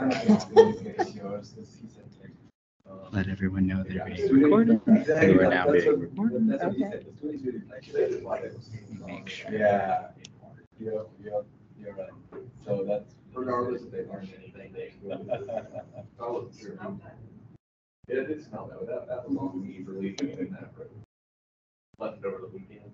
Let everyone know they're being recorded. You are now being recorded. That's what he said. The students really like it. Make sure. Yeah. Yep, yep, you're right. So that's. Regardless if they learned anything, they. I wasn't sure. Yeah, it did smell though. That, that was long easily. Left it over the weekend.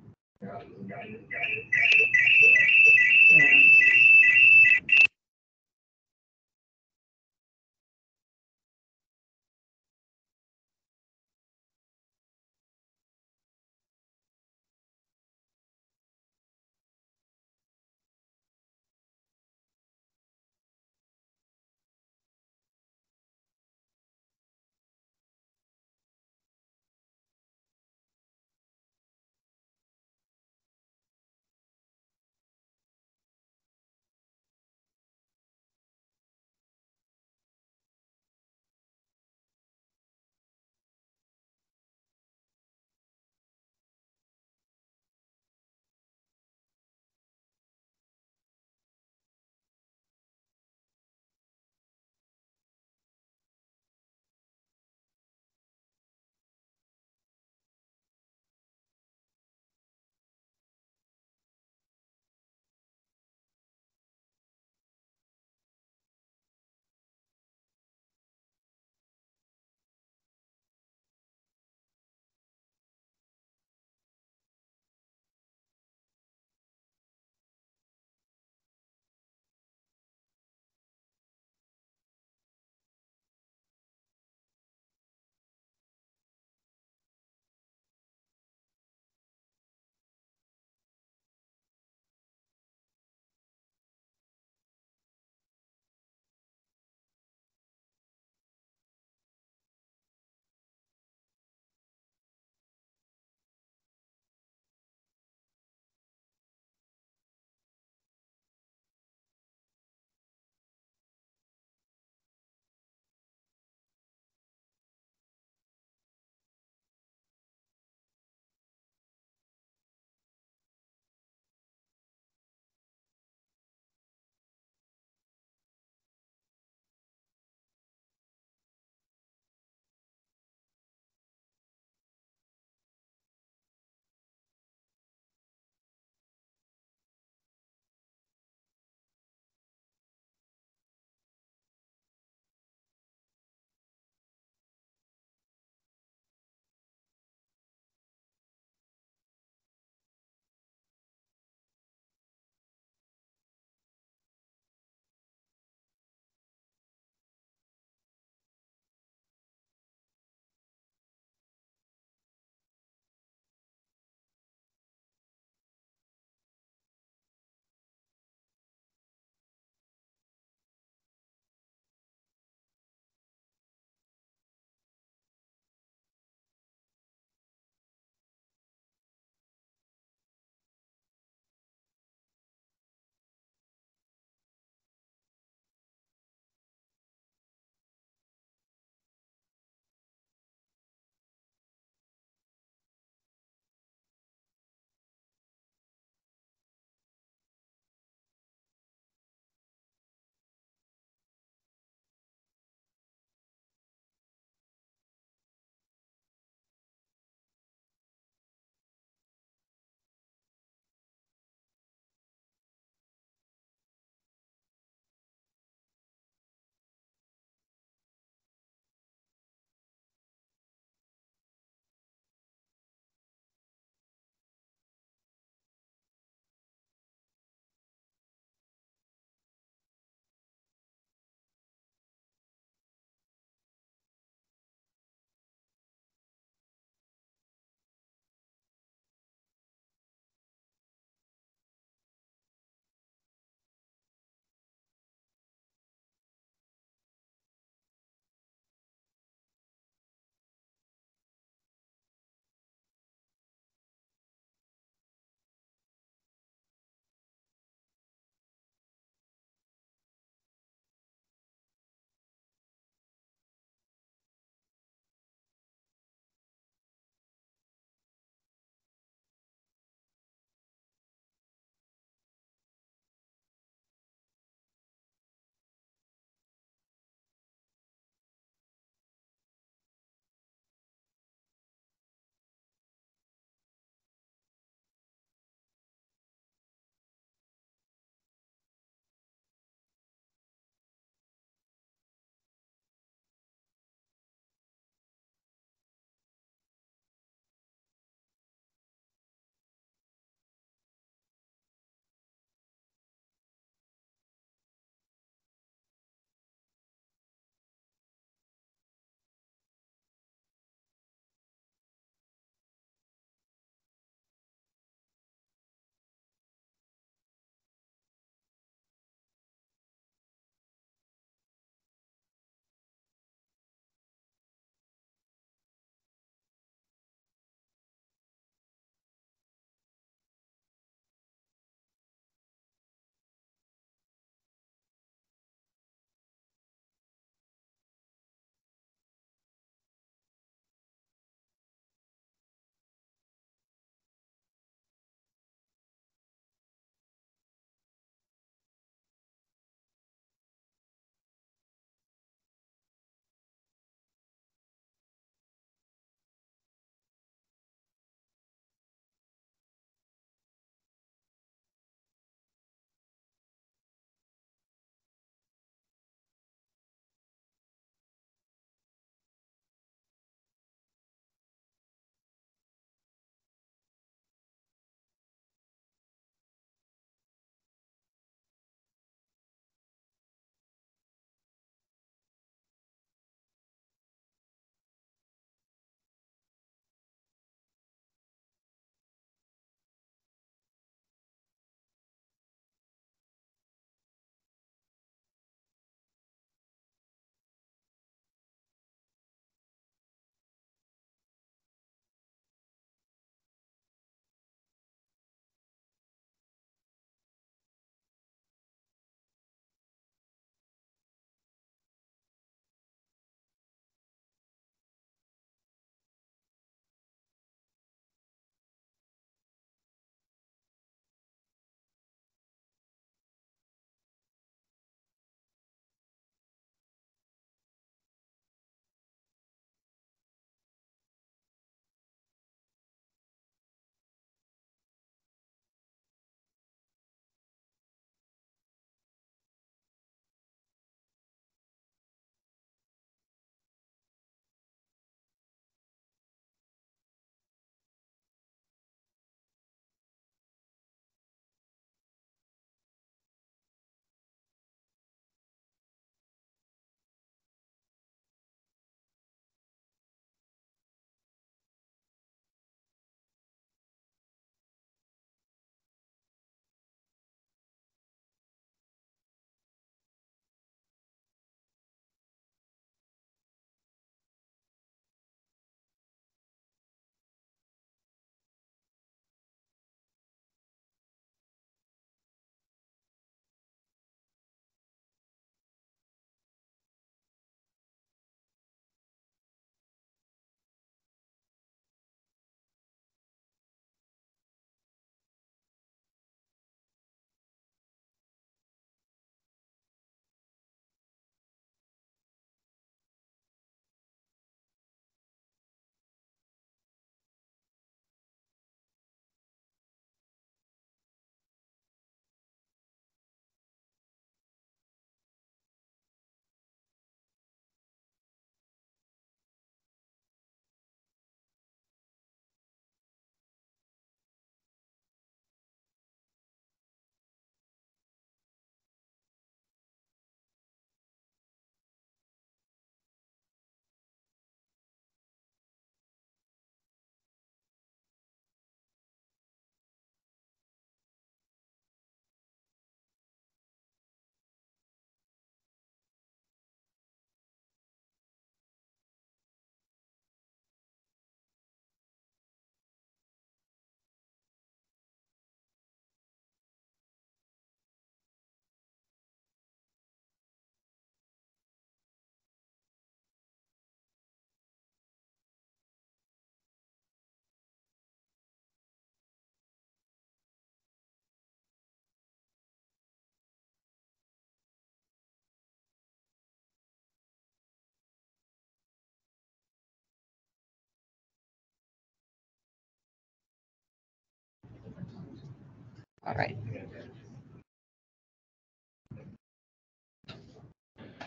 All right.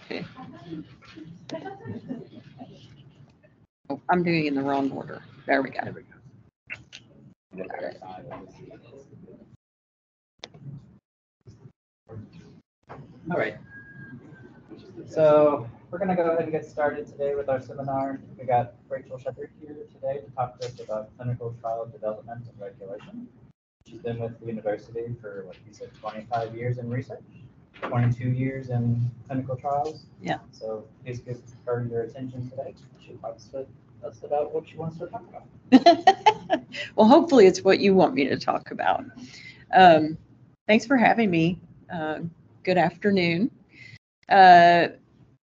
Okay. Oh, I'm doing it in the wrong order. There we go. There we go. All right. So we're gonna go ahead and get started today with our seminar. We got Rachel Sheppard here today to talk to us about clinical trial development and regulation. She's been with the university for, what you said, twenty-five years in research, twenty-two years in clinical trials. Yeah. So please give her your attention today. She talks to us about what she wants to talk about. Well, hopefully it's what you want me to talk about. Um, Thanks for having me. Uh, Good afternoon. Uh,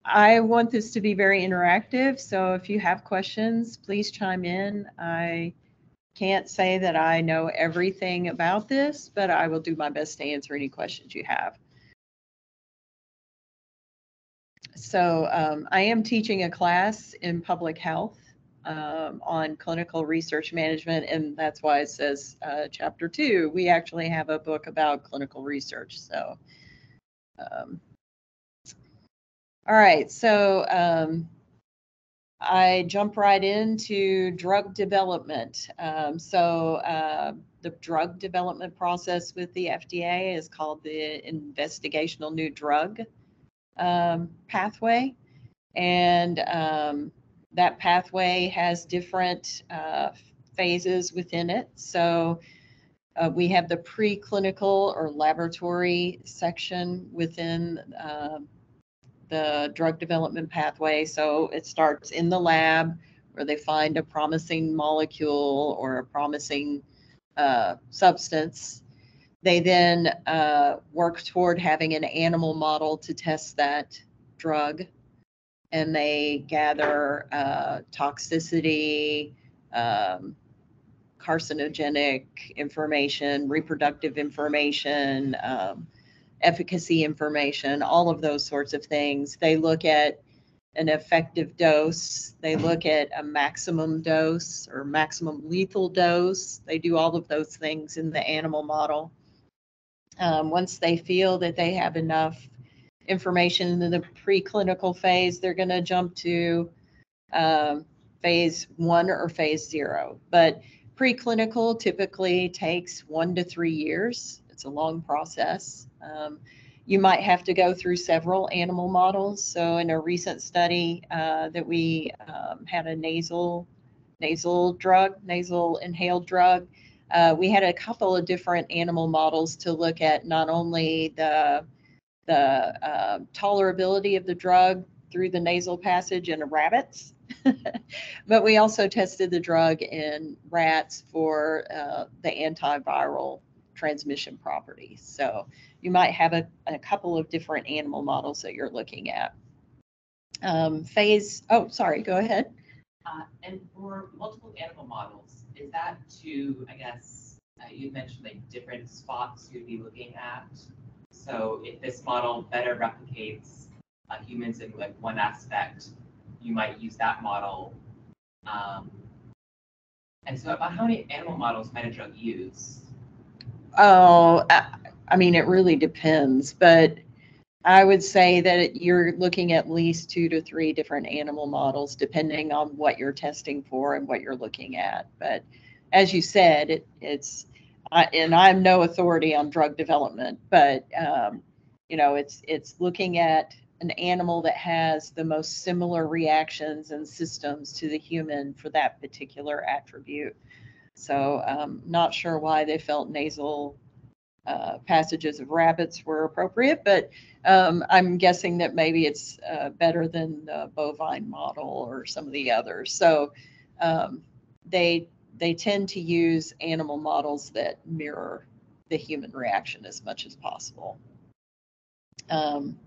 I want this to be very interactive, so if you have questions, please chime in. I can't say that I know everything about this, but I will do my best to answer any questions you have. So um, I am teaching a class in public health um, on clinical research management, and that's why it says uh, chapter two. We actually have a book about clinical research. So, um, all right. So um, I jump right into drug development. Um, so uh, the drug development process with the FDA is called the investigational new drug um, pathway, and um, that pathway has different uh, phases within it. So uh, we have the preclinical or laboratory section within um the drug development pathway. So it starts in the lab where they find a promising molecule or a promising uh, substance. They then uh, work toward having an animal model to test that drug and they gather uh, toxicity, um, carcinogenic information, reproductive information, um, efficacy information, all of those sorts of things. They look at an effective dose, they look at a maximum dose or maximum lethal dose. They do all of those things in the animal model. Um, once they feel that they have enough information in the preclinical phase, they're going to jump to um, phase one or phase zero. But preclinical typically takes one to three years. It's a long process. Um, you might have to go through several animal models. So in a recent study uh, that we um, had a nasal nasal drug, nasal inhaled drug. Uh, we had a couple of different animal models to look at not only the the uh, tolerability of the drug through the nasal passage in rabbits. but we also tested the drug in rats for uh, the antiviral transmission properties. So you might have a, a couple of different animal models that you're looking at. Um, phase, oh, sorry, go ahead. Uh, and for multiple animal models, is that to, I guess, uh, you mentioned like different spots you'd be looking at? So if this model better replicates uh, humans in like one aspect, you might use that model. Um, and so about how many animal models might a drug use? Oh, I, mean, it really depends, but I would say that you're looking at least two to three different animal models, depending on what you're testing for and what you're looking at. But as you said, it, it's, I, and I'm no authority on drug development, but um, you know, it's it's looking at an animal that has the most similar reactions and systems to the human for that particular attribute. So, um, not sure why they felt nasal uh, passages of rabbits were appropriate, but um, I'm guessing that maybe it's uh, better than the bovine model or some of the others. So, um, they they tend to use animal models that mirror the human reaction as much as possible. Um,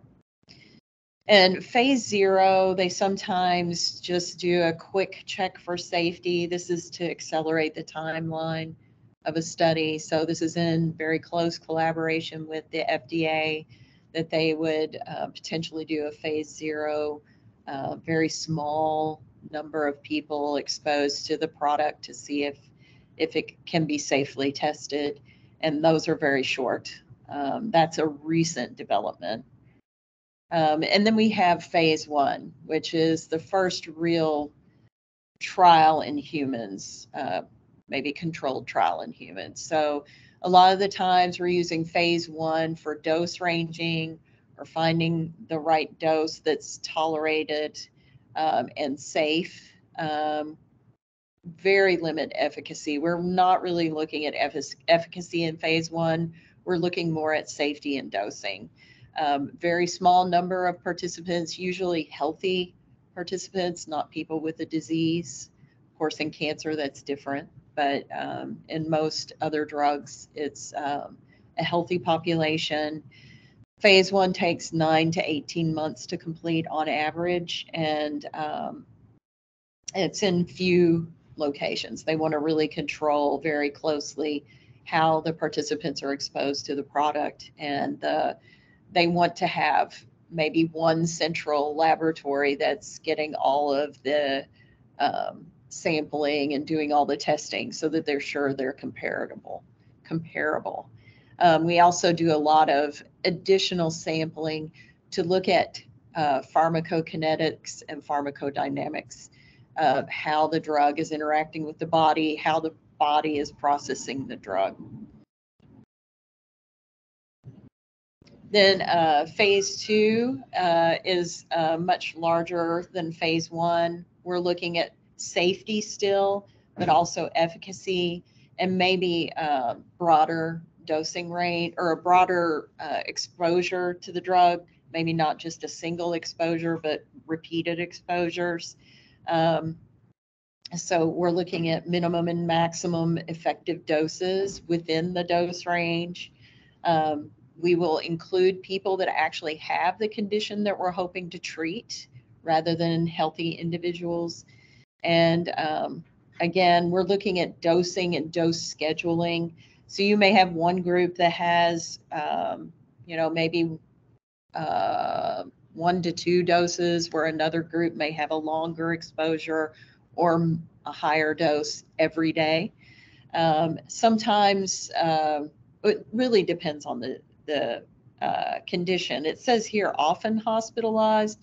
and phase zero, they sometimes just do a quick check for safety. This is to accelerate the timeline of a study. So this is in very close collaboration with the FDA that they would uh, potentially do a phase zero, uh, very small number of people exposed to the product to see if if it can be safely tested. and those are very short. Um, that's a recent development. Um, and then we have phase one, which is the first real trial in humans, uh, maybe controlled trial in humans. So a lot of the times we're using phase one for dose ranging or finding the right dose that's tolerated um, and safe. Um, very limited efficacy. We're not really looking at effic- efficacy in phase one. We're looking more at safety and dosing. Um, very small number of participants, usually healthy participants, not people with a disease. Of course, in cancer, that's different, but um, in most other drugs, it's um, a healthy population. Phase one takes nine to 18 months to complete on average, and um, it's in few locations. They want to really control very closely how the participants are exposed to the product and the, they want to have maybe one central laboratory that's getting all of the um, sampling and doing all the testing so that they're sure they're comparable comparable um, we also do a lot of additional sampling to look at uh, pharmacokinetics and pharmacodynamics of how the drug is interacting with the body, how the body is processing the drug. Then uh, phase two uh, is uh, much larger than phase one. We're looking at safety still, but also efficacy and maybe uh, broader dosing rate or a broader uh, exposure to the drug, maybe not just a single exposure, but repeated exposures. Um, so we're looking at minimum and maximum effective doses within the dose range. Um, we will include people that actually have the condition that we're hoping to treat rather than healthy individuals. And um, again, we're looking at dosing and dose scheduling. So you may have one group that has, um, you know, maybe uh, one to two doses, where another group may have a longer exposure or a higher dose every day. Um, sometimes uh, it really depends on the the uh, condition. It says here often hospitalized.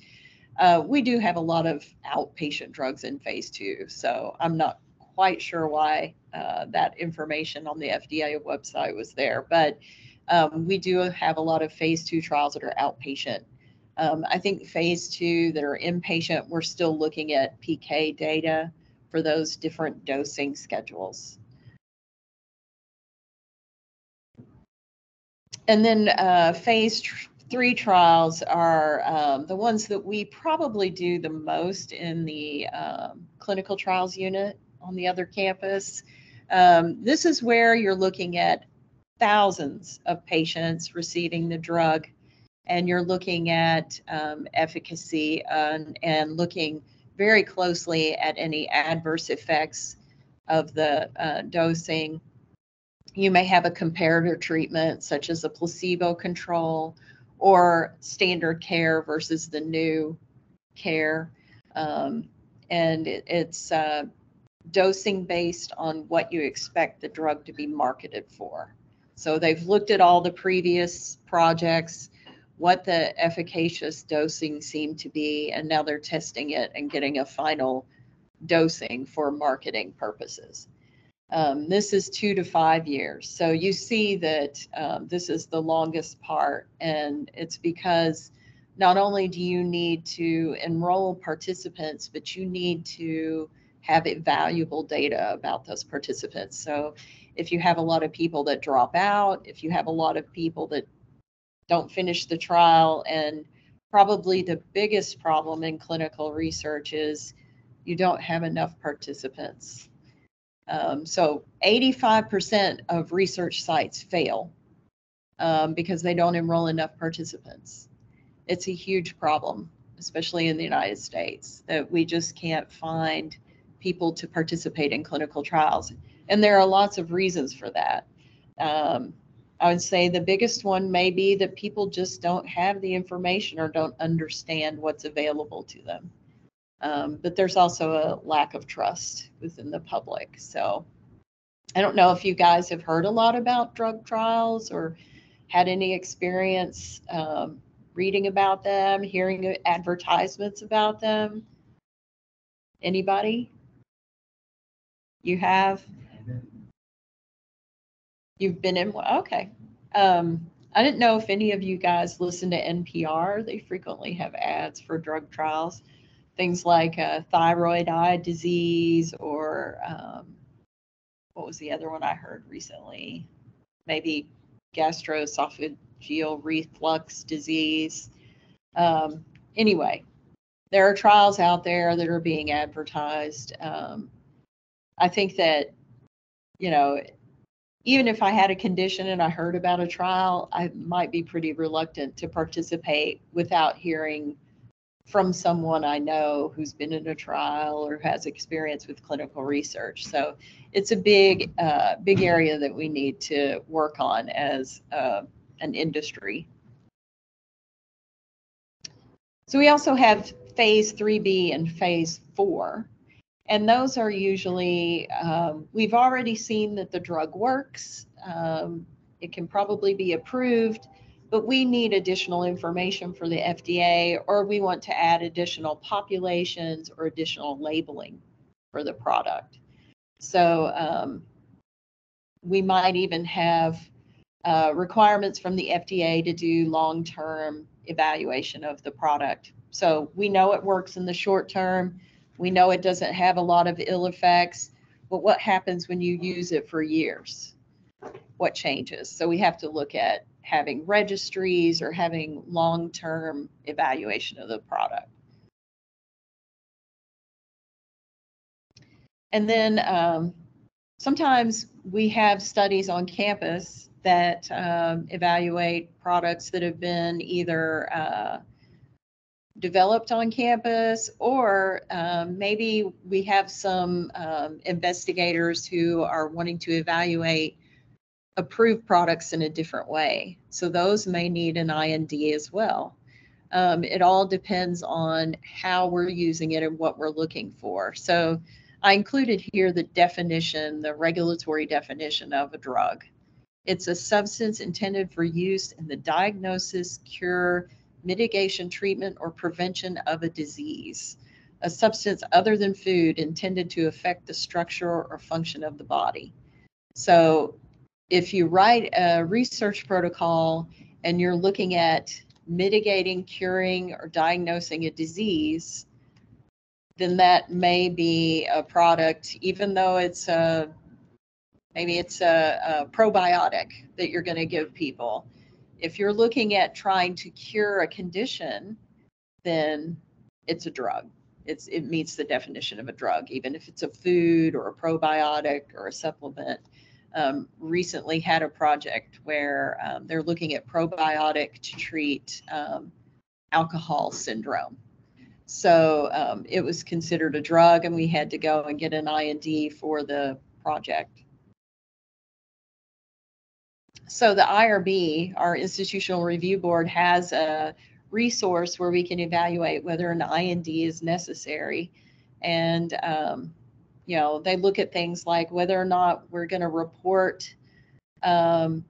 Uh, we do have a lot of outpatient drugs in phase two, so I'm not quite sure why uh, that information on the FDA website was there, but um, we do have a lot of phase two trials that are outpatient. Um, I think phase two that are inpatient, we're still looking at PK data for those different dosing schedules. And then uh, phase three trials are um, the ones that we probably do the most in the um, clinical trials unit on the other campus. Um, this is where you're looking at thousands of patients receiving the drug, and you're looking at um, efficacy and, and looking very closely at any adverse effects of the uh, dosing. You may have a comparator treatment, such as a placebo control or standard care versus the new care. Um, and it, it's uh, dosing based on what you expect the drug to be marketed for. So they've looked at all the previous projects what the efficacious dosing seemed to be, and now they're testing it and getting a final dosing for marketing purposes. Um, this is two to five years. So you see that um, this is the longest part, and it's because not only do you need to enroll participants, but you need to have valuable data about those participants. So if you have a lot of people that drop out, if you have a lot of people that don't finish the trial. And probably the biggest problem in clinical research is you don't have enough participants. Um, so 85% of research sites fail um, because they don't enroll enough participants. It's a huge problem, especially in the United States, that we just can't find people to participate in clinical trials. And there are lots of reasons for that. Um, I would say the biggest one may be that people just don't have the information or don't understand what's available to them. Um, but there's also a lack of trust within the public. So I don't know if you guys have heard a lot about drug trials or had any experience um, reading about them, hearing advertisements about them. Anybody? You have? You've been in, okay. Um, I didn't know if any of you guys listen to NPR. They frequently have ads for drug trials. Things like uh, thyroid eye disease or um, what was the other one I heard recently? Maybe gastroesophageal reflux disease. Um, anyway, there are trials out there that are being advertised. Um, I think that, you know, even if I had a condition and I heard about a trial, I might be pretty reluctant to participate without hearing from someone I know who's been in a trial or has experience with clinical research. So it's a big, uh, big area that we need to work on as uh, an industry. So we also have phase 3B and phase 4. And those are usually, um, we've already seen that the drug works. Um, it can probably be approved, but we need additional information for the FDA, or we want to add additional populations or additional labeling for the product. So um, we might even have uh, requirements from the FDA to do long-term evaluation of the product. So we know it works in the short term. We know it doesn't have a lot of ill effects, but what happens when you use it for years? What changes? So we have to look at having registries or having long-term evaluation of the product. And then um, sometimes we have studies on campus that um, evaluate products that have been either uh, developed on campus, or um, maybe we have some um, investigators who are wanting to evaluate approved products in a different way. So those may need an IND as well. Um, it all depends on how we're using it and what we're looking for. So I included here the definition, the regulatory definition of a drug. It's a substance intended for use in the diagnosis, cure, mitigation, treatment, or prevention of a disease. A substance other than food intended to affect the structure or function of the body. So if you write a research protocol and you're looking at mitigating, curing, or diagnosing a disease, then that may be a product, even though it's a maybe it's a, a probiotic that you're going to give people. If you're looking at trying to cure a condition, then it's a drug. It's it meets the definition of a drug, even if it's a food or a probiotic or a supplement. Um, recently had a project where um, they're looking at probiotic to treat um, alcohol syndrome. So um, it was considered a drug, and we had to go and get an IND for the project. So the IRB, our Institutional Review Board, has a resource where we can evaluate whether an IND is necessary. And, um, you know, they look at things like whether or not we're going to report um,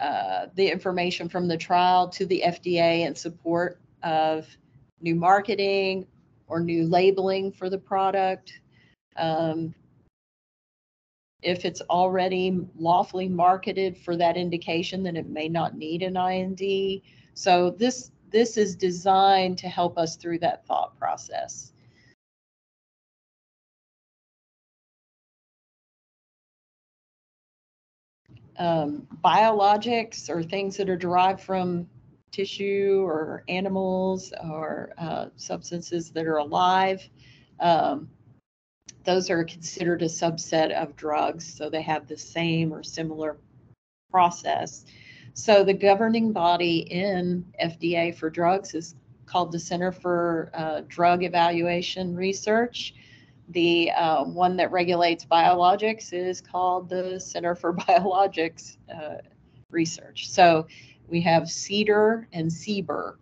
uh, the information from the trial to the FDA in support of new marketing or new labeling for the product. Um, if it's already lawfully marketed for that indication, then it may not need an IND. So this this is designed to help us through that thought process. Um, biologics or things that are derived from tissue or animals or uh, substances that are alive. Um, those are considered a subset of drugs, so they have the same or similar process. So the governing body in FDA for drugs is called the Center for uh, Drug Evaluation Research. The uh, one that regulates biologics is called the Center for Biologics uh, Research. So we have CDER and CBER.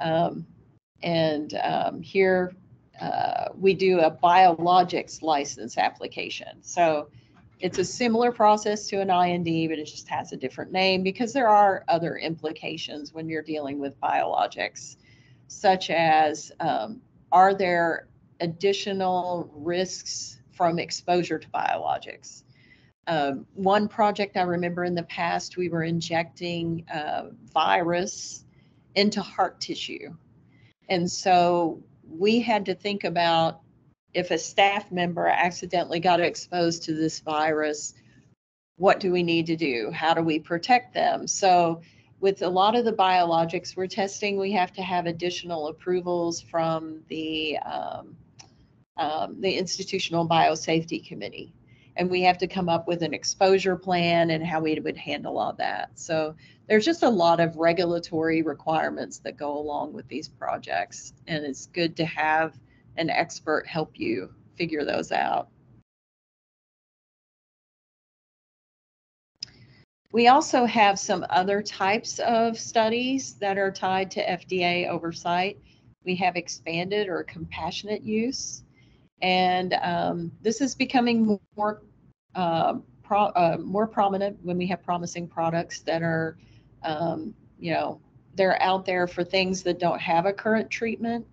Um, and um, here uh, we do a biologics license application. So it's a similar process to an IND, but it just has a different name because there are other implications when you're dealing with biologics, such as um, are there additional risks from exposure to biologics? Um, one project I remember in the past, we were injecting uh, virus into heart tissue. And so we had to think about if a staff member accidentally got exposed to this virus, what do we need to do? How do we protect them? So with a lot of the biologics we're testing, we have to have additional approvals from the um, um, the Institutional Biosafety Committee. And we have to come up with an exposure plan and how we would handle all that. So there's just a lot of regulatory requirements that go along with these projects. And it's good to have an expert help you figure those out. We also have some other types of studies that are tied to FDA oversight. We have expanded or compassionate use. And um, this is becoming more, uh, pro, uh, more prominent when we have promising products that are, um, you know, they're out there for things that don't have a current treatment.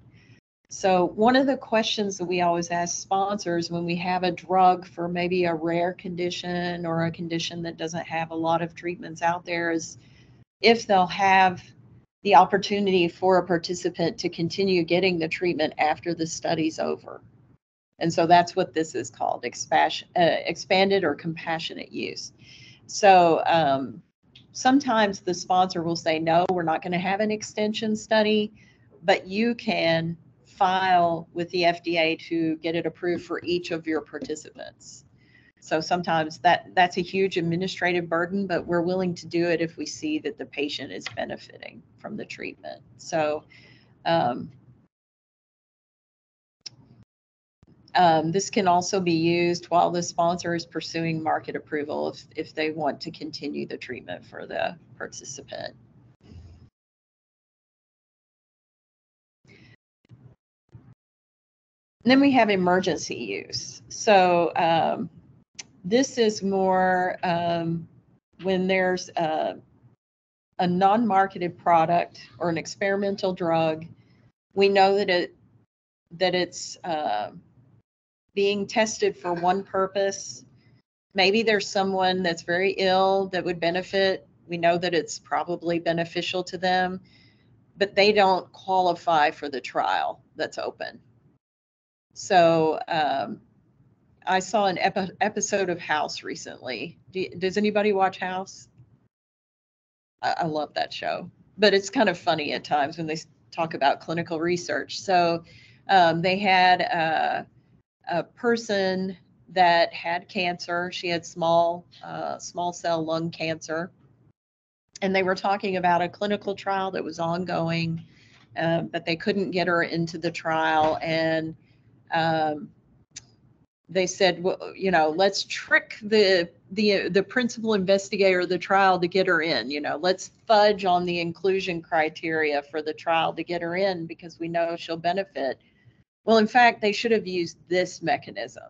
So one of the questions that we always ask sponsors when we have a drug for maybe a rare condition or a condition that doesn't have a lot of treatments out there is if they'll have the opportunity for a participant to continue getting the treatment after the study's over. And so that's what this is called, expas- uh, expanded or compassionate use. So um, sometimes the sponsor will say, no, we're not going to have an extension study, but you can file with the FDA to get it approved for each of your participants. So sometimes that that's a huge administrative burden, but we're willing to do it if we see that the patient is benefiting from the treatment. So um, um, this can also be used while the sponsor is pursuing market approval if, if they want to continue the treatment for the participant. And then we have emergency use. So um, this is more um, when there's a, a non-marketed product or an experimental drug. We know that it that it's uh, being tested for one purpose. Maybe there's someone that's very ill that would benefit. We know that it's probably beneficial to them, but they don't qualify for the trial that's open. So um, I saw an epi- episode of House recently. Do, does anybody watch House? I, I love that show, but it's kind of funny at times when they talk about clinical research. So um, they had a, a, person that had cancer. She had small uh, small cell lung cancer, and they were talking about a clinical trial that was ongoing, uh, but they couldn't get her into the trial and um, they said, well, you know, let's trick the the the principal investigator of the trial to get her in. You know, let's fudge on the inclusion criteria for the trial to get her in because we know she'll benefit. Well, in fact, they should have used this mechanism.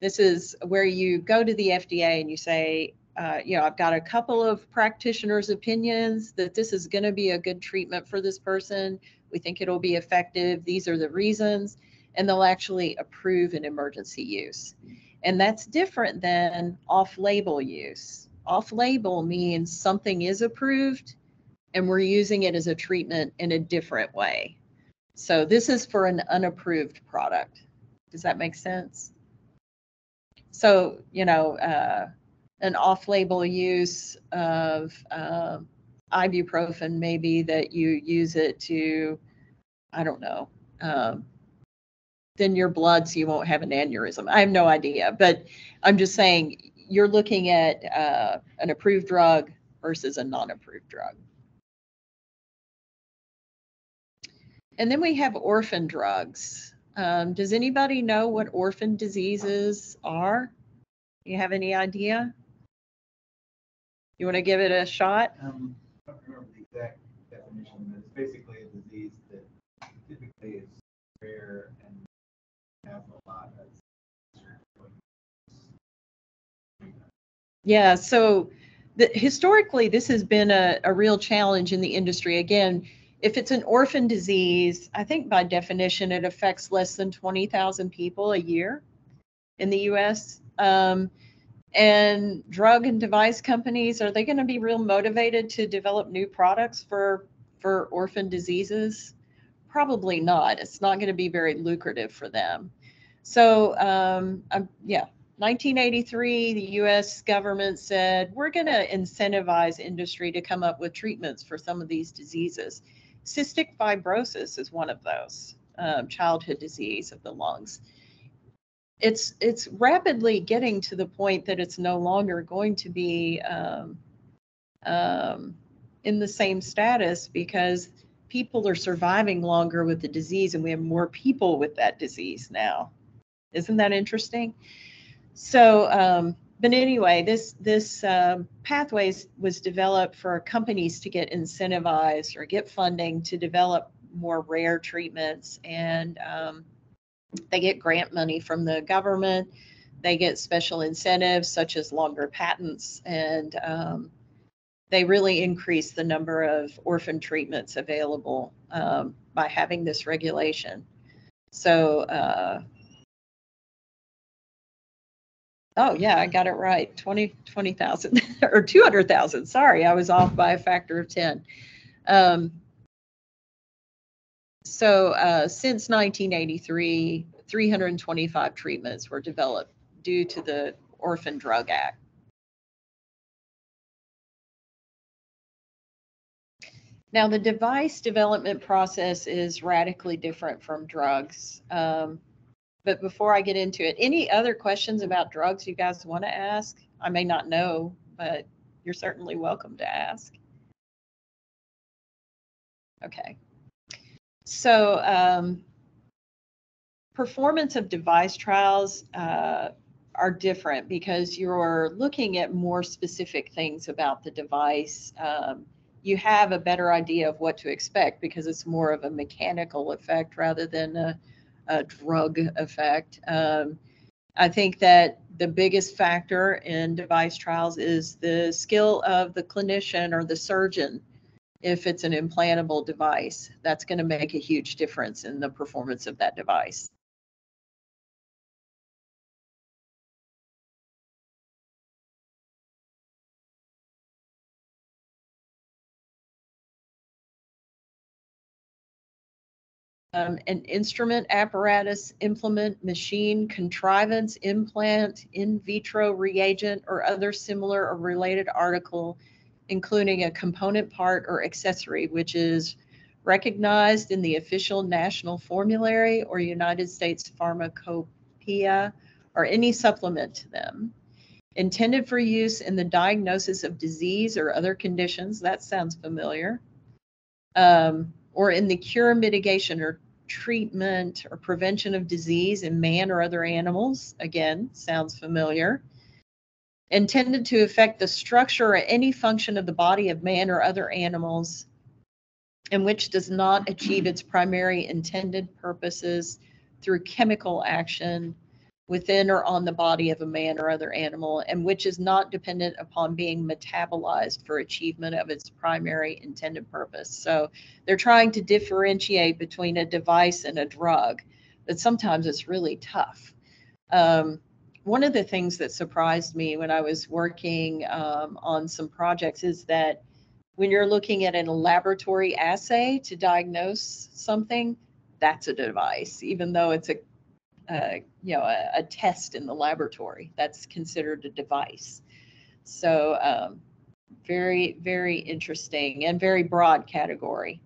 This is where you go to the FDA and you say, uh, you know, I've got a couple of practitioners' opinions that this is going to be a good treatment for this person. We think it'll be effective. These are the reasons and they'll actually approve an emergency use. And that's different than off label use. Off label means something is approved and we're using it as a treatment in a different way. So this is for an unapproved product. Does that make sense? So, you know, uh, an off label use of uh, ibuprofen, maybe that you use it to, I don't know, um, thin your blood so you won't have an aneurysm. I have no idea, but I'm just saying you're looking at uh, an approved drug versus a non-approved drug. And then we have orphan drugs. Um, does anybody know what orphan diseases are? You have any idea? You want to give it a shot? Um, I don't remember the exact definition, but it's basically a disease that typically is rare and have a lot of. Yeah, so the, historically, this has been a, a real challenge in the industry. Again, if it's an orphan disease, I think by definition, it affects less than 20,000 people a year in the US. Um, and drug and device companies, are they going to be real motivated to develop new products for, for orphan diseases? Probably not. It's not going to be very lucrative for them. So, um, yeah, 1983, the US government said, we're going to incentivize industry to come up with treatments for some of these diseases. Cystic fibrosis is one of those, um, childhood disease of the lungs. It's, it's rapidly getting to the point that it's no longer going to be um, um, in the same status because people are surviving longer with the disease and we have more people with that disease now. Isn't that interesting? So, um, but anyway, this this um, pathways was developed for companies to get incentivized or get funding to develop more rare treatments, and um, they get grant money from the government. They get special incentives such as longer patents, and um, they really increase the number of orphan treatments available um, by having this regulation. So. Uh, Oh, yeah, I got it right. 20, 20,000 or 200,000. Sorry, I was off by a factor of 10. Um, so uh, since 1983, 325 treatments were developed due to the Orphan Drug Act. Now, the device development process is radically different from drugs. Um, but before I get into it, any other questions about drugs you guys want to ask? I may not know, but you're certainly welcome to ask. Okay. So um, performance of device trials uh, are different because you're looking at more specific things about the device. Um, you have a better idea of what to expect because it's more of a mechanical effect rather than a a drug effect. Um, I think that the biggest factor in device trials is the skill of the clinician or the surgeon. If it's an implantable device, that's going to make a huge difference in the performance of that device. Um, an instrument, apparatus, implement, machine, contrivance, implant, in vitro reagent, or other similar or related article, including a component part or accessory, which is recognized in the official national formulary or United States pharmacopoeia or any supplement to them. Intended for use in the diagnosis of disease or other conditions, that sounds familiar. Um, or in the cure, mitigation, or treatment or prevention of disease in man or other animals. Again, sounds familiar. Intended to affect the structure or any function of the body of man or other animals, and which does not achieve its primary intended purposes through chemical action within or on the body of a man or other animal, and which is not dependent upon being metabolized for achievement of its primary intended purpose. So they're trying to differentiate between a device and a drug, but sometimes it's really tough. Um, one of the things that surprised me when I was working um, on some projects is that when you're looking at a laboratory assay to diagnose something, that's a device, even though it's a you know, a, a, test in the laboratory. That's considered a device. So um, very, very interesting and very broad category.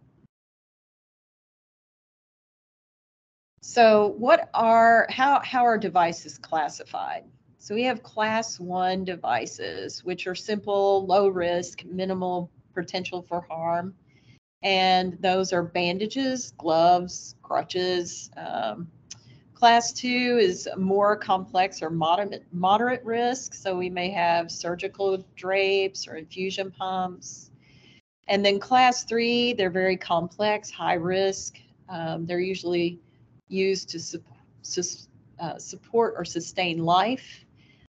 So what are, how, how are devices classified? So we have class one devices, which are simple, low risk, minimal potential for harm. And those are bandages, gloves, crutches, um, Class two is more complex or moderate, moderate risk. So we may have surgical drapes or infusion pumps. And then class three, they're very complex, high risk. Um, they're usually used to su su uh, support or sustain life.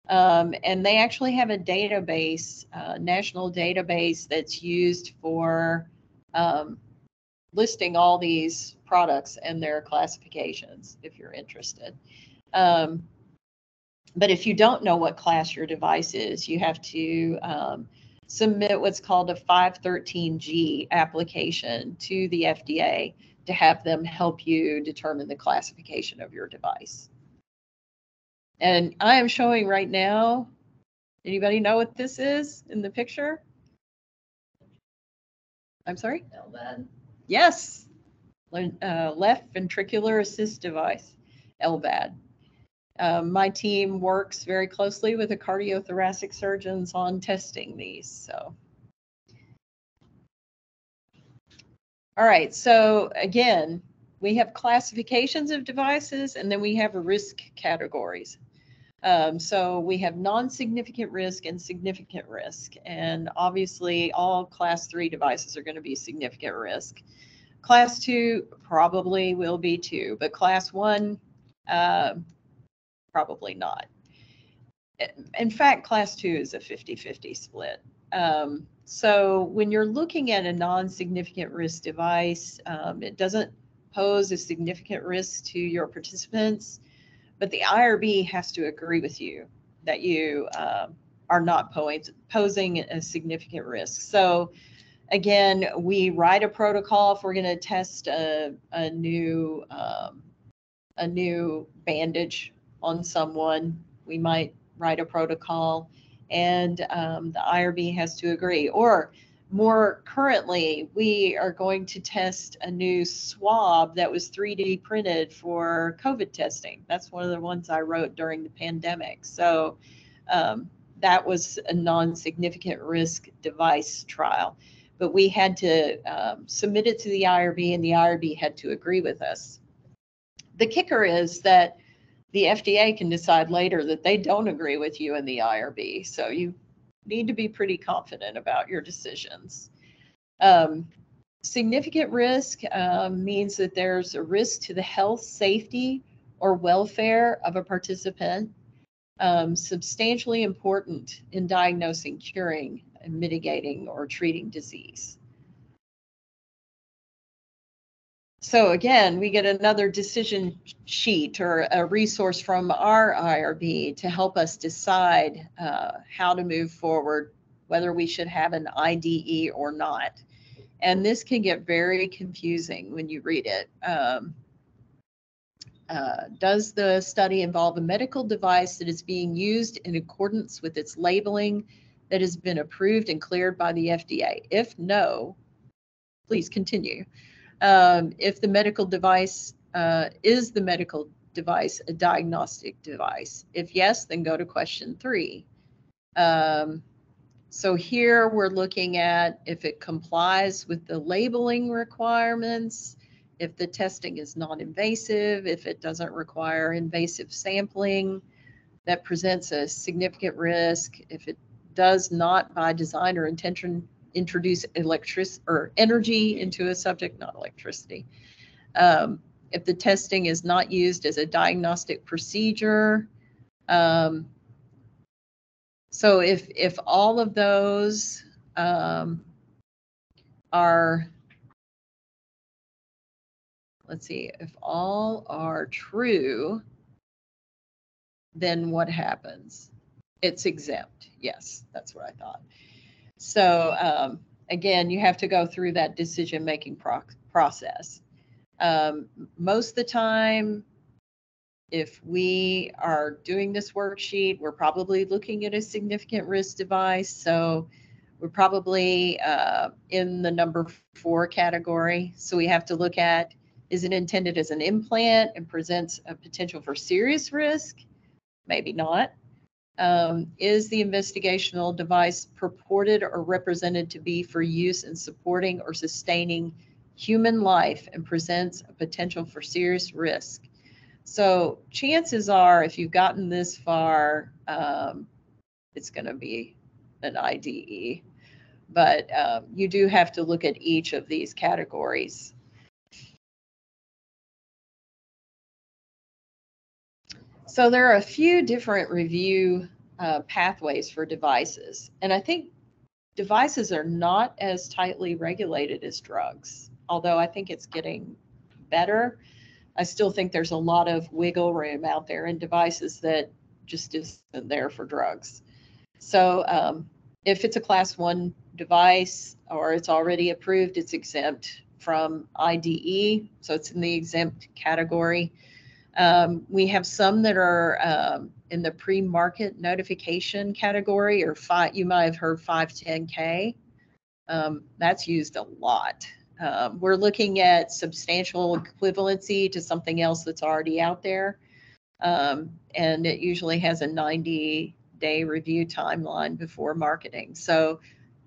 Um, and they actually have a database, uh, national database that's used for um, listing all these products and their classifications, if you're interested. Um, but if you don't know what class your device is, you have to um, submit what's called a 513G application to the FDA to have them help you determine the classification of your device. And I am showing right now, anybody know what this is in the picture? I'm sorry? LVAD. Yes, uh, left ventricular assist device, LVAD. Um, my team works very closely with the cardiothoracic surgeons on testing these, so. All right, so again, we have classifications of devices and then we have risk categories. Um, so we have non-significant risk and significant risk. And obviously, all class three devices are going to be significant risk. Class two probably will be two, but class one, uh, probably not. In fact, class two is a 50-50 split. Um, so when you're looking at a non-significant risk device, um, it doesn't pose a significant risk to your participants, but the IRB has to agree with you that you um, are not po- posing a significant risk. So again, we write a protocol if we're going to test a, a new um, a new bandage on someone. We might write a protocol, and um, the IRB has to agree. Or more currently, we are going to test a new swab that was 3D printed for COVID testing. That's one of the ones I wrote during the pandemic. So um, that was a non-significant risk device trial. But we had to um, submit it to the IRB, and the IRB had to agree with us. The kicker is that the FDA can decide later that they don't agree with you and the IRB. So you need to be pretty confident about your decisions. Um, significant risk um, means that there's a risk to the health, safety, or welfare of a participant. Um, substantially important in diagnosing, curing, mitigating or treating disease. So again, we get another decision sheet or a resource from our IRB to help us decide uh, how to move forward, whether we should have an IDE or not. And this can get very confusing when you read it. Um, uh, does the study involve a medical device that is being used in accordance with its labeling that has been approved and cleared by the FDA? If no, please continue. Um, if the medical device uh, is the medical device a diagnostic device? If yes, then go to question three. Um, so here we're looking at if it complies with the labeling requirements, if the testing is non-invasive, if it doesn't require invasive sampling that presents a significant risk, if it does not by design or intention introduce electric or energy into a subject, not electricity. Um, if the testing is not used as a diagnostic procedure. Um, so if if all of those um, are, let's see, if all are true, then what happens? It's exempt. Yes, that's what I thought. So um, again, you have to go through that decision-making pro process. Um, most of the time, if we are doing this worksheet, we're probably looking at a significant risk device. So we're probably uh, in the number four category. So we have to look at, is it intended as an implant and presents a potential for serious risk? Maybe not. Um, is the investigational device purported or represented to be for use in supporting or sustaining human life and presents a potential for serious risk? So chances are, if you've gotten this far, um, it's going to be an IDE. But um, you do have to look at each of these categories. So there are a few different review uh, pathways for devices. And I think devices are not as tightly regulated as drugs, although I think it's getting better. I still think there's a lot of wiggle room out there in devices that just isn't there for drugs. So um, if it's a class one device or it's already approved, it's exempt from IDE, so it's in the exempt category. Um, we have some that are um, in the pre-market notification category or five, you might have heard 510K. Um, that's used a lot. Um, we're looking at substantial equivalency to something else that's already out there. Um, and it usually has a 90 day review timeline before marketing. So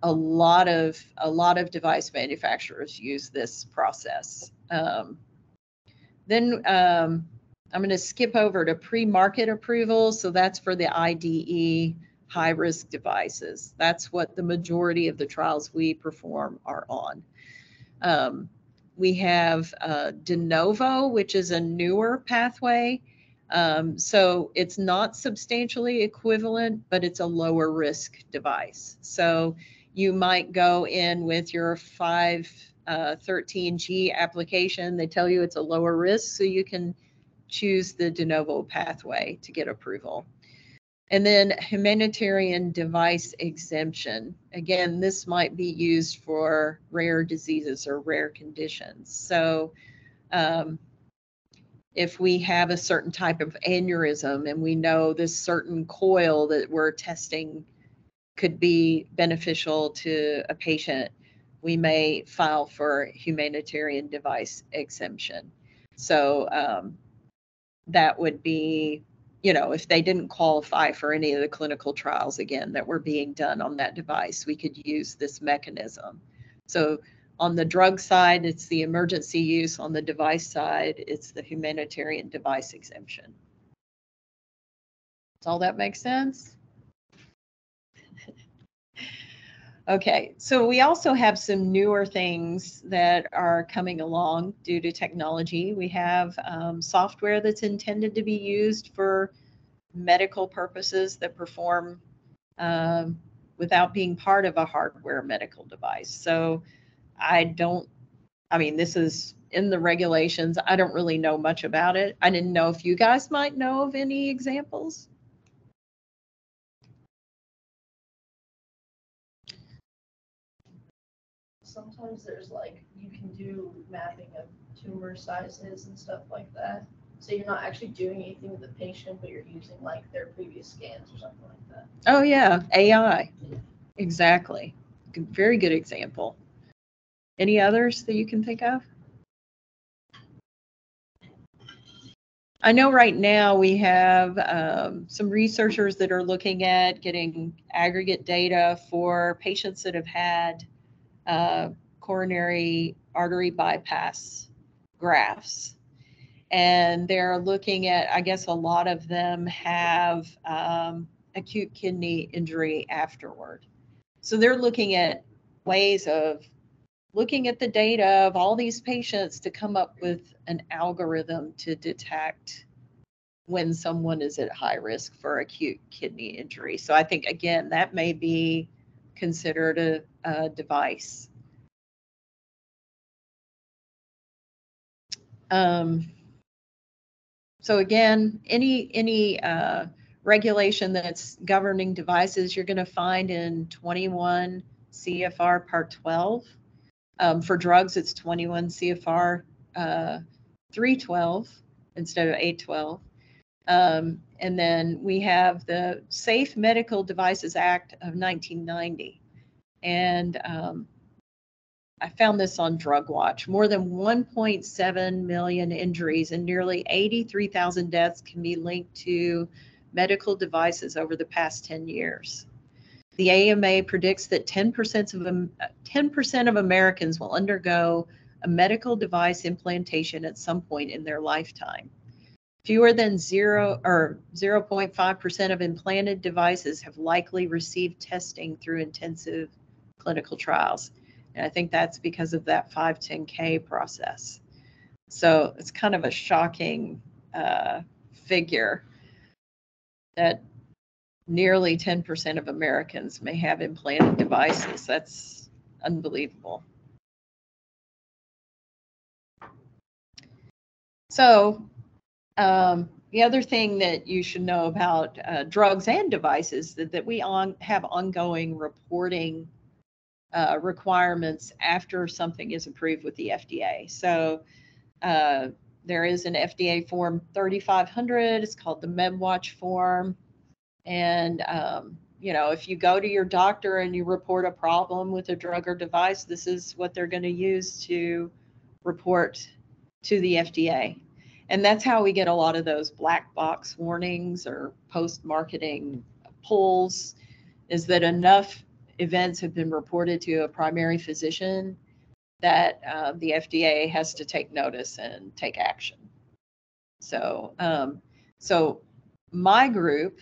a lot of a lot of device manufacturers use this process. Um, then um, I'm going to skip over to pre-market approval. So that's for the IDE high-risk devices. That's what the majority of the trials we perform are on. Um, we have uh, de novo, which is a newer pathway. Um, so it's not substantially equivalent, but it's a lower risk device. So you might go in with your 513G uh, application. They tell you it's a lower risk, so you can choose the de novo pathway to get approval. And then humanitarian device exemption. Again, this might be used for rare diseases or rare conditions. So um, if we have a certain type of aneurysm and we know this certain coil that we're testing could be beneficial to a patient, we may file for humanitarian device exemption. So um, that would be, you know, if they didn't qualify for any of the clinical trials again that were being done on that device, we could use this mechanism. So on the drug side, it's the emergency use. On the device side, it's the humanitarian device exemption. Does all that make sense? Okay, so we also have some newer things that are coming along due to technology. We have um, software that's intended to be used for medical purposes that perform um, without being part of a hardware medical device. So I don't, I mean, this is in the regulations. I don't really know much about it. I didn't know if you guys might know of any examples. Sometimes there's like, you can do mapping of tumor sizes and stuff like that. So you're not actually doing anything with the patient, but you're using like their previous scans or something like that. Oh, yeah, AI. Exactly. Good- Very good example. Any others that you can think of? I know right now we have um, some researchers that are looking at getting aggregate data for patients that have had uh, coronary artery bypass grafts. And they're looking at, I guess a lot of them have um, acute kidney injury afterward. So they're looking at ways of looking at the data of all these patients to come up with an algorithm to detect when someone is at high risk for acute kidney injury. So I think, again, that may be considered a, a device. Um, so again, any any uh, regulation that's governing devices, you're going to find in 21 CFR Part 12. Um, for drugs, it's 21 CFR uh, 312 instead of 812. Um, and then we have the Safe Medical Devices Act of 1990. And um, I found this on Drugwatch. More than 1.7 million injuries and nearly 83,000 deaths can be linked to medical devices over the past 10 years. The AMA predicts that 10% of 10% of Americans will undergo a medical device implantation at some point in their lifetime. Fewer than 0 or 0.5% of implanted devices have likely received testing through intensive clinical trials. And I think that's because of that 510K process. So it's kind of a shocking uh, figure that nearly 10% of Americans may have implanted devices. That's unbelievable. So, um, the other thing that you should know about uh, drugs and devices that, that we on, have ongoing reporting uh, requirements after something is approved with the FDA. So uh, there is an FDA form 3500. It's called the MedWatch form. And, um, you know, if you go to your doctor and you report a problem with a drug or device, this is what they're going to use to report to the FDA. And that's how we get a lot of those black box warnings or post marketing pulls is that enough events have been reported to a primary physician that uh, the FDA has to take notice and take action. So, um, so my group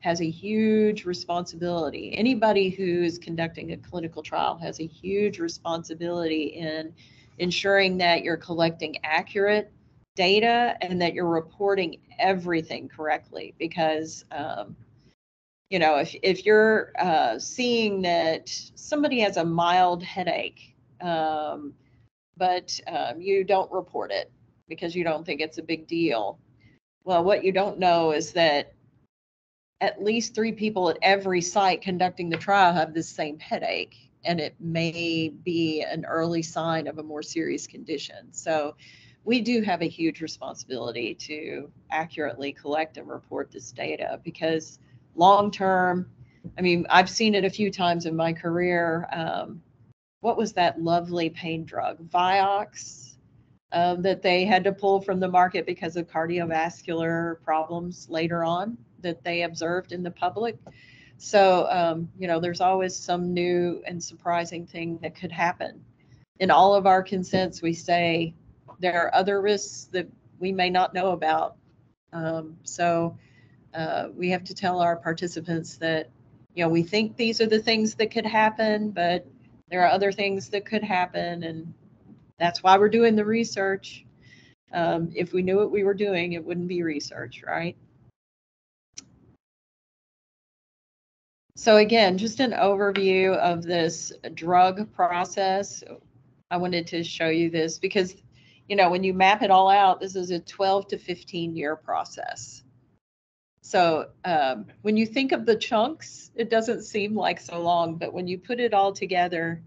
has a huge responsibility. Anybody who's conducting a clinical trial has a huge responsibility in ensuring that you're collecting accurate data and that you're reporting everything correctly because um, you know if, if you're uh, seeing that somebody has a mild headache um, but um, you don't report it because you don't think it's a big deal well what you don't know is that at least three people at every site conducting the trial have the same headache and it may be an early sign of a more serious condition. So we do have a huge responsibility to accurately collect and report this data because long term, I mean, I've seen it a few times in my career. Um, what was that lovely pain drug, Vioxx, uh, that they had to pull from the market because of cardiovascular problems later on that they observed in the public. So, um, you know, there's always some new and surprising thing that could happen. In all of our consents, we say there are other risks that we may not know about. Um, so uh, we have to tell our participants that, you know, we think these are the things that could happen, but there are other things that could happen. And that's why we're doing the research. Um, if we knew what we were doing, it wouldn't be research, right? So again, just an overview of this drug process. I wanted to show you this because you know, when you map it all out, this is a 12 to 15 year process. So um, when you think of the chunks, it doesn't seem like so long, but when you put it all together,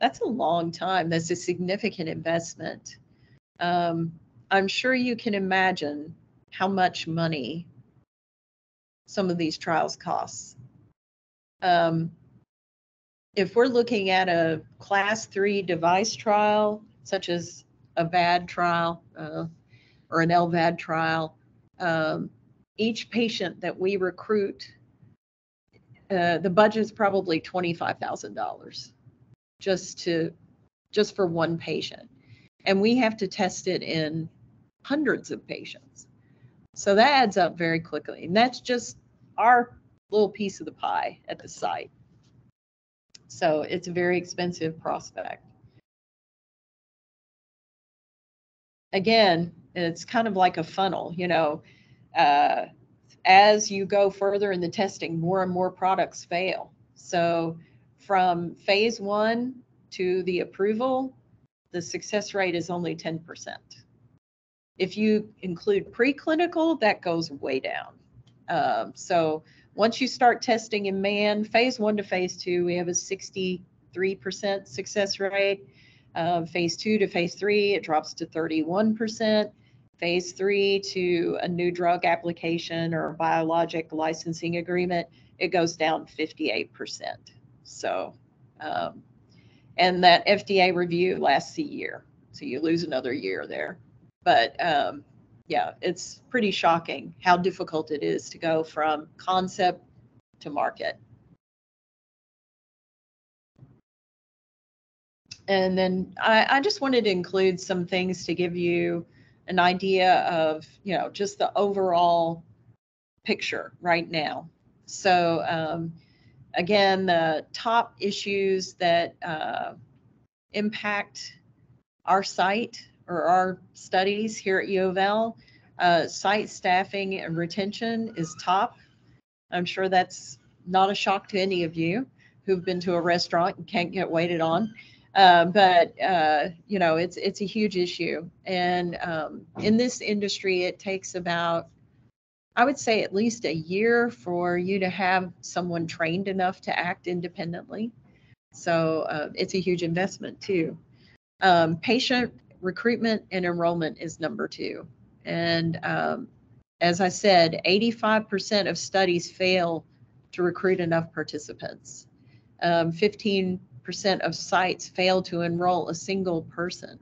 that's a long time. That's a significant investment. Um, I'm sure you can imagine how much money some of these trials cost. Um, if we're looking at a class three device trial, such as a VAD trial uh, or an LVAD trial, um, each patient that we recruit, uh, the budget is probably $25,000 just to just for one patient. And we have to test it in hundreds of patients. So that adds up very quickly. And that's just our little piece of the pie at the site. So it's a very expensive prospect. again, it's kind of like a funnel, you know. Uh, as you go further in the testing, more and more products fail. So from phase one to the approval, the success rate is only 10%. If you include preclinical, that goes way down. Um, so once you start testing in man, phase one to phase two, we have a 63% success rate. Uh, phase two to phase three, it drops to 31%. Phase three to a new drug application or biologic licensing agreement, it goes down 58%. So, um, and that FDA review lasts a year. So you lose another year there. But um, yeah, it's pretty shocking how difficult it is to go from concept to market. And then I, I just wanted to include some things to give you an idea of, you know, just the overall picture right now. So um, again, the top issues that uh, impact our site or our studies here at U of L, uh, site staffing and retention is top. I'm sure that's not a shock to any of you who've been to a restaurant and can't get waited on. Uh, but uh, you know, it's it's a huge issue, and um, in this industry, it takes about, I would say, at least a year for you to have someone trained enough to act independently. So uh, it's a huge investment too. Um, patient recruitment and enrollment is number two, and um, as I said, 85% of studies fail to recruit enough participants. Um, 15% of sites fail to enroll a single person.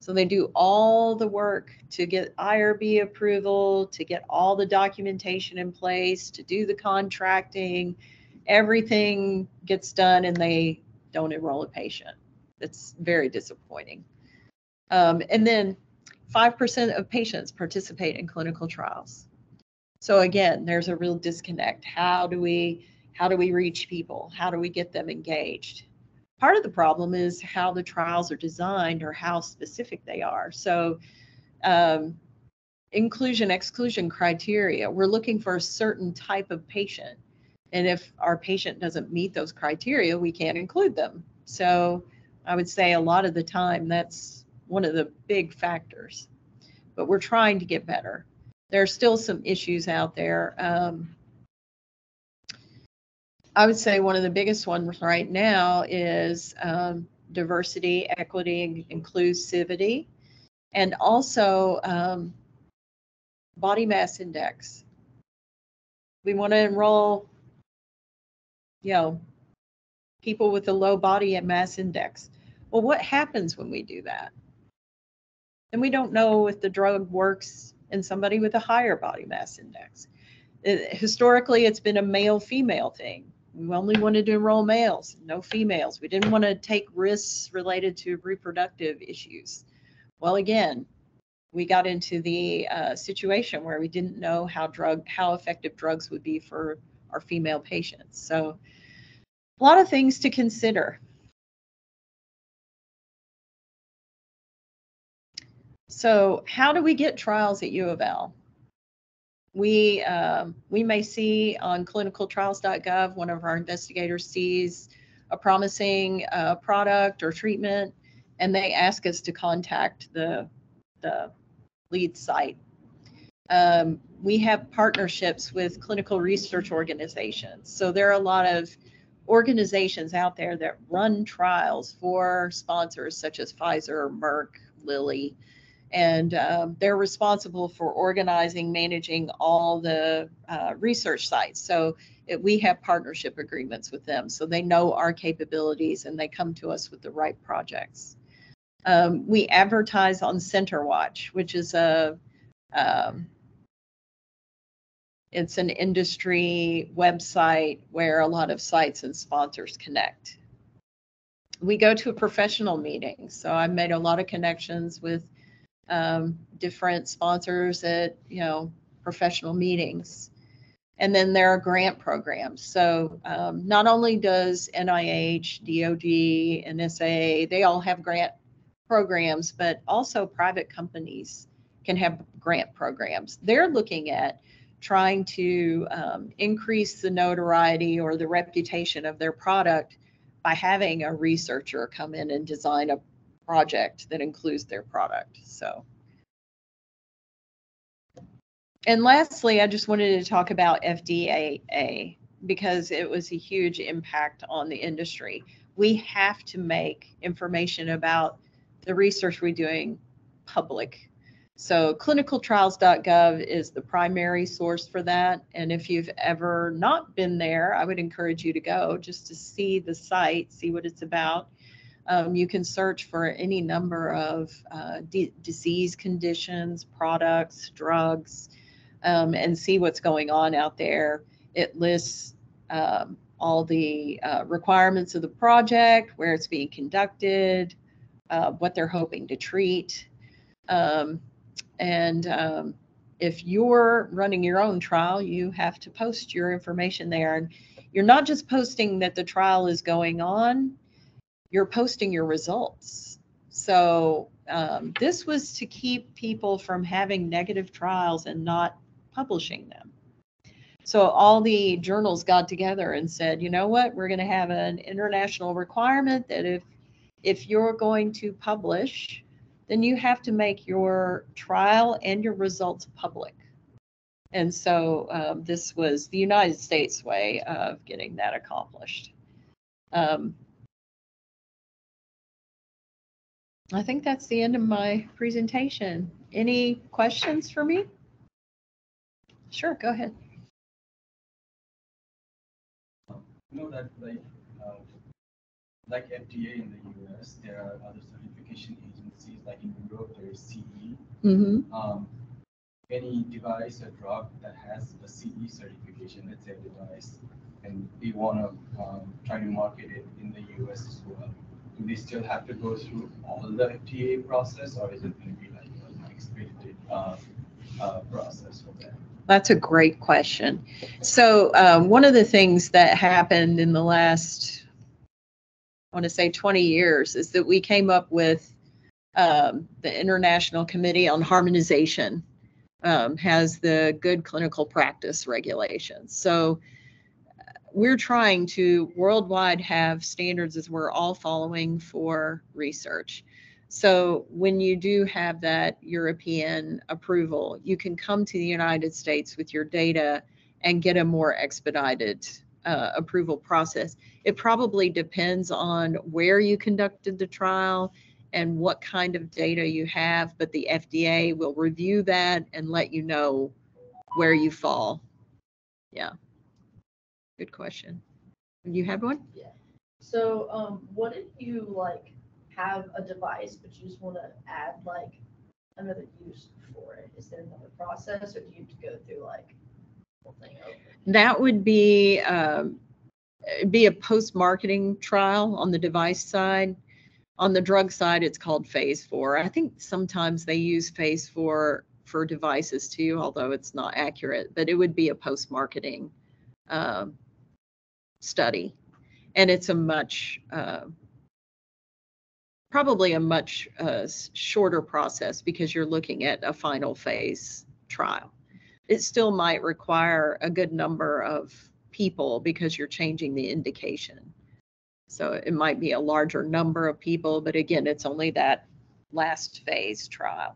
So they do all the work to get IRB approval, to get all the documentation in place, to do the contracting. Everything gets done and they don't enroll a patient. It's very disappointing. Um, and then 5% of patients participate in clinical trials. So again, there's a real disconnect. How do we how do we reach people? How do we get them engaged? Part of the problem is how the trials are designed or how specific they are. So um, inclusion exclusion criteria, we're looking for a certain type of patient. And if our patient doesn't meet those criteria, we can't include them. So I would say a lot of the time that's one of the big factors. But we're trying to get better. There are still some issues out there. Um, I would say one of the biggest ones right now is um, diversity, equity, and inclusivity, and also um, body mass index. We want to enroll, you know, people with a low body mass index. Well, what happens when we do that? And we don't know if the drug works in somebody with a higher body mass index. It, historically, it's been a male female thing. We only wanted to enroll males, no females. We didn't want to take risks related to reproductive issues. Well, again, we got into the uh, situation where we didn't know how drug how effective drugs would be for our female patients. So a lot of things to consider. So how do we get trials at U of L? We, um, we may see on clinicaltrials.gov, one of our investigators sees a promising uh, product or treatment, and they ask us to contact the, the lead site. Um, we have partnerships with clinical research organizations. So there are a lot of organizations out there that run trials for sponsors such as Pfizer, Merck, Lilly, and um, they're responsible for organizing, managing all the uh, research sites. So it, we have partnership agreements with them, so they know our capabilities and they come to us with the right projects. Um, we advertise on CenterWatch, which is a um, it's an industry website where a lot of sites and sponsors connect. We go to professional meetings, so I've made a lot of connections with um, different sponsors at you know professional meetings. And then there are grant programs. So um, not only does nih dod nsa they all have grant programs but also private companies can have grant programs. They're looking at trying to um, increase the notoriety or the reputation of their product by having a researcher come in and design a project that includes their product. So. And lastly, I just wanted to talk about FDA because it was a huge impact on the industry. We have to make information about the research we're doing public. So clinicaltrials.gov is the primary source for that. And if you've ever not been there, I would encourage you to go just to see the site, see what it's about. Um, you can search for any number of uh, disease conditions, products, drugs, um, and see what's going on out there. It lists um, all the uh, requirements of the project, where it's being conducted, uh, what they're hoping to treat. Um, and um, if you're running your own trial, you have to post your information there. And you're not just posting that the trial is going on, you're posting your results. So um, this was to keep people from having negative trials and not publishing them. So all the journals got together and said, you know what, we're going to have an international requirement that if, if you're going to publish, then you have to make your trial and your results public. And so um, this was the United States way of getting that accomplished. Um, I think that's the end of my presentation. Any questions for me? Sure, go ahead. You know that like, uh, like FDA in the US, there are other certification agencies, like in Europe, there is CE. Mm-hmm. Um, any device or drug that has the CE certification, let's say a device, and we want to um, try to market it in the US as well. Do they still have to go through all the FDA process, or is it going to be like an expedited uh, uh, process for that? That's a great question. So um, one of the things that happened in the last, I want to say 20 years, is that we came up with um, the International Committee on Harmonization um, has the good clinical practice regulations. So we're trying to worldwide have standards as we're all following for research. So when you do have that European approval, you can come to the United States with your data and get a more expedited uh, approval process. It probably depends on where you conducted the trial and what kind of data you have, but the FDA will review that and let you know where you fall. Yeah. Good question. You have one? Yeah. So, um, what if you like have a device, but you just want to add like another use for it? Is there another process or do you have to go through like whole thing over? That would be, um, be a post-marketing trial on the device side. On the drug side, it's called phase four. I think sometimes they use phase four for devices too, although it's not accurate, but it would be a post-marketing um, study. And it's a much, uh, probably a much uh, shorter process because you're looking at a final phase trial. It still might require a good number of people because you're changing the indication. So it might be a larger number of people, but again, it's only that last phase trial.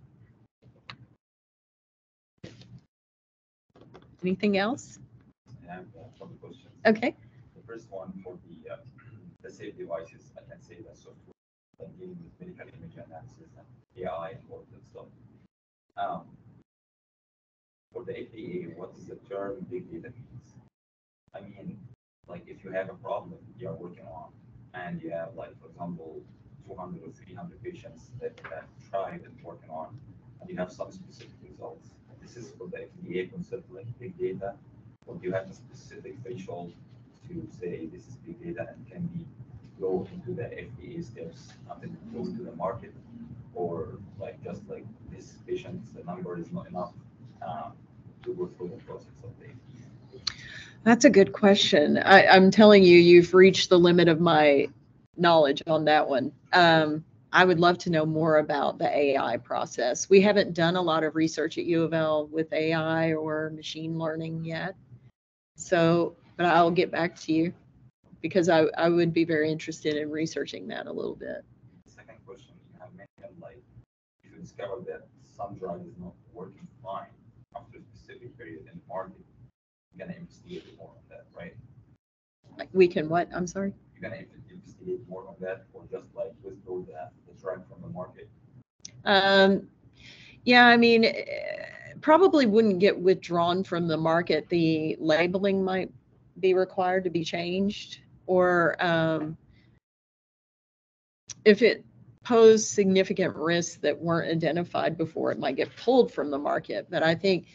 Anything else? I have a questions. Okay. First one for the, uh, the safe devices, I can say that software, like dealing with medical image analysis and AI and all that stuff. Um, For the FDA, what is the term big data means? I mean, like if you have a problem you're working on and you have like, for example, two hundred or three hundred patients that have tried and working on, and you have some specific results. This is for the FDA concept like big data, but you have a specific threshold to say this is big data and can be go into the FDA steps it goes to the market? Or like just like this patient's number is not enough um, to go through the process of the That's a good question. I, I'm telling you, you've reached the limit of my knowledge on that one. Um, I would love to know more about the AI process. We haven't done a lot of research at U of L with AI or machine learning yet. So, but I'll get back to you because I, I would be very interested in researching that a little bit. Second question, you have mentioned like, if you discover that some drug is not working fine after a specific period in the market, you're gonna investigate more on that, right? We can what? I'm sorry. You're gonna investigate more on that, or just like withdraw that the drug from the market? Um, yeah, I mean, probably wouldn't get withdrawn from the market. The labeling might be required to be changed, or um, if it posed significant risks that weren't identified before, it might get pulled from the market. But I think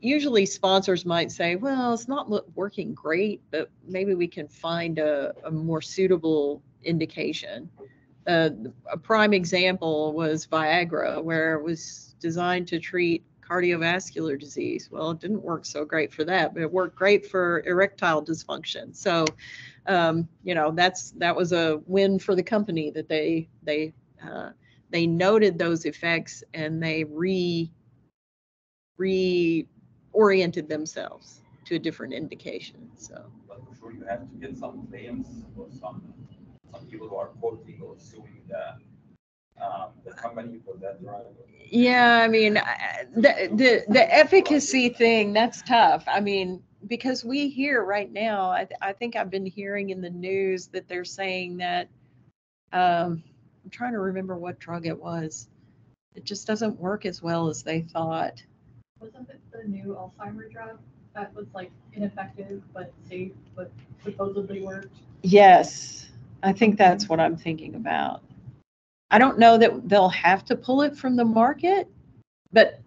usually sponsors might say, well, it's not working great, but maybe we can find a, a more suitable indication. Uh, a prime example was Viagra, where it was designed to treat cardiovascular disease. Well, it didn't work so great for that, but it worked great for erectile dysfunction. So, um, you know, that's that was a win for the company that they they uh, they noted those effects and they re reoriented themselves to a different indication, so. But for sure you have to get some claims or some, some people who are quoting or suing the, um, the company for that drug. Yeah, I mean, the, the, the efficacy thing, that's tough. I mean, because we hear right now, I, th- I think I've been hearing in the news that they're saying that, um, I'm trying to remember what drug it was. It just doesn't work as well as they thought. Wasn't it the new Alzheimer drug that was like ineffective but safe, but supposedly worked? Yes, I think that's what I'm thinking about. I don't know that they'll have to pull it from the market, but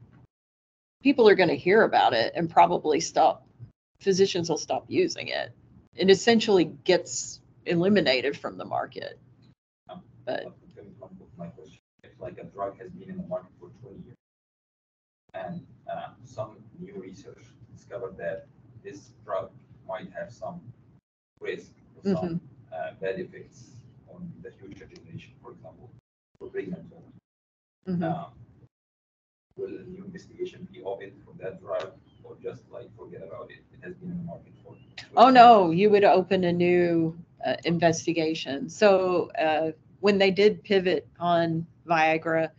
people are going to hear about it and probably stop, physicians will stop using it. It essentially gets eliminated from the market. But, Let me come with my question. If like a drug has been in the market for twenty years, and, uh, some new research discovered that this drug might have some risk, or some, uh, bad effects on the future generation, for example, for pregnant women. mhm. Um, Will a new investigation be opened for that drug, or just like forget about it? It has been in the market for. Oh, no, you would open a new uh, investigation. So uh, when they did pivot on Viagra,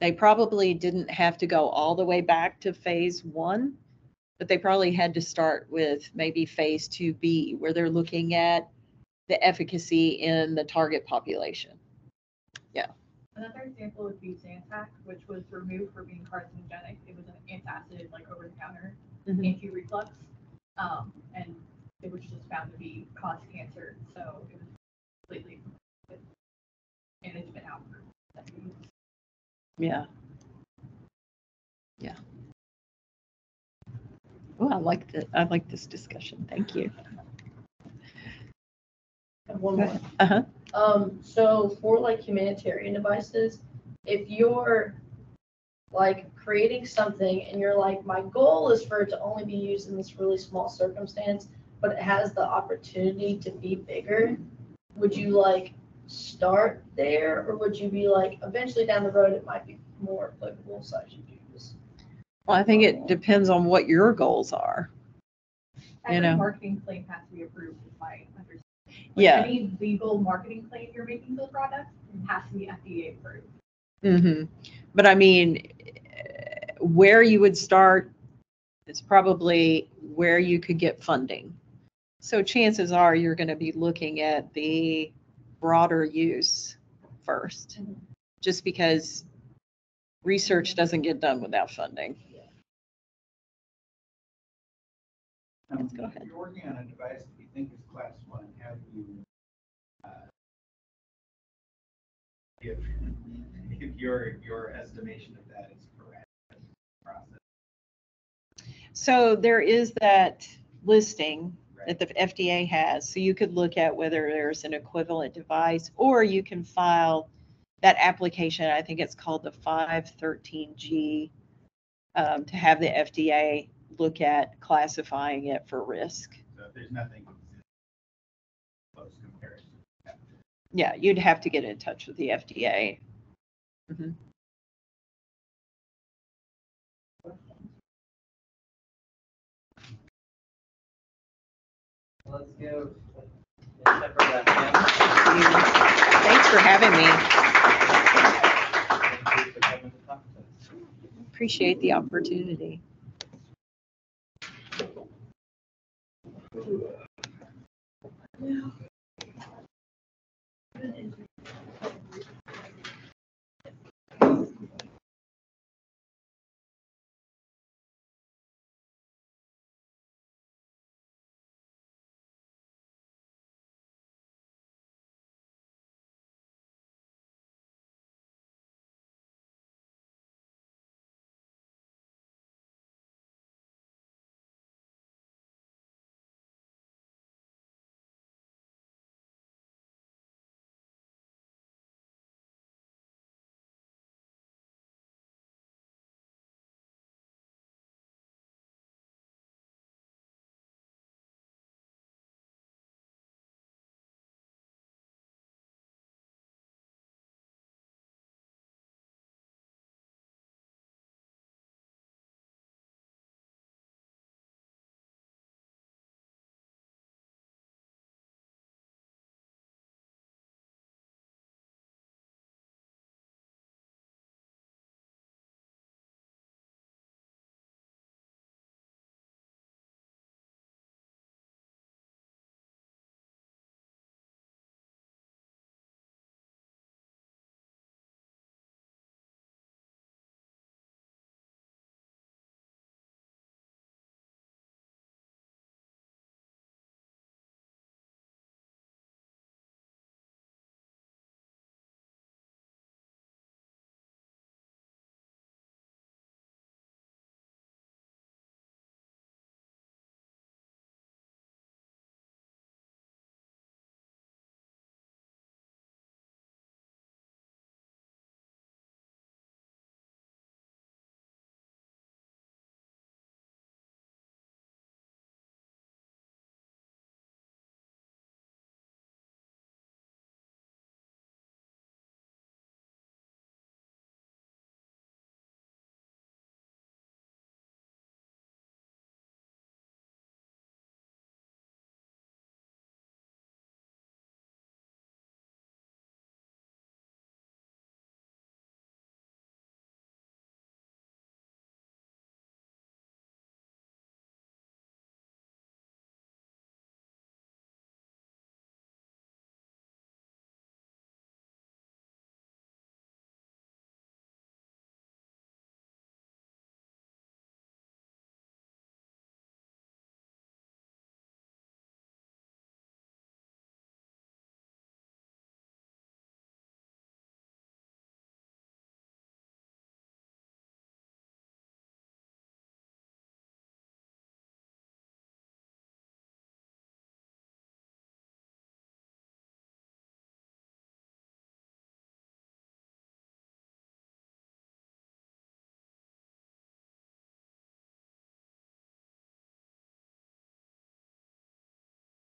they probably didn't have to go all the way back to phase one, but they probably had to start with maybe phase two B, where they're looking at the efficacy in the target population. Another example would be Zantac, which was removed for being carcinogenic. It was an antacid, like over the counter, Mhm. anti-reflux. Um, and it was just found to be cause cancer, so it was completely, and it's been out. Yeah. Yeah. Oh, I like the, I like this discussion. Thank you. And one more. Uh-huh. Um, so for like humanitarian devices, if you're like creating something and you're like, my goal is for it to only be used in this really small circumstance, but it has the opportunity to be bigger, would you like start there or would you be like, eventually down the road, it might be more applicable, so I should use? Well, I think it depends on what your goals are. Every know. marketing claim has to be approved, is my understanding. Like, Yeah. Any legal marketing claim you're making for the product has to be FDA approved. hmm But I mean, where you would start is probably where you could get funding. So chances are you're going to be looking at the broader use first, Mhm. just because research doesn't get done without funding. Um, Go ahead. If you're working on a device that you think is class one, you, uh, if, if your, your estimation of that is correct, process, So there is that listing right? that the FDA has. So you could look at whether there's an equivalent device, or you can file that application, I think it's called the 513G, um, to have the FDA look at classifying it for risk. So if there's nothing close comparison. Yeah, you'd have to get in touch with the FDA. Mhm. Let's give Thanks for having me. Thank you for coming to talk to us. Appreciate the opportunity. Good.